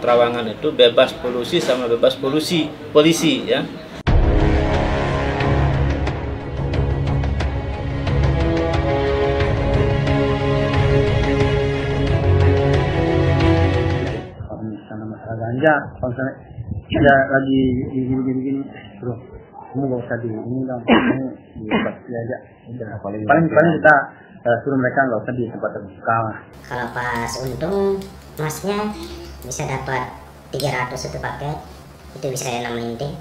Trawangan itu bebas polusi sama bebas polusi polisi ya. kalau misalnya masalah ganja kalau misalnya ada lagi di gini gini gini bro kamu gak usah di ini dong kamu di tempat aja. Paling paling paling kita eh, suruh mereka nggak usah di tempat terbuka. Kalau pas untung masnya bisa dapat 300 itu paket itu bisa 6 linting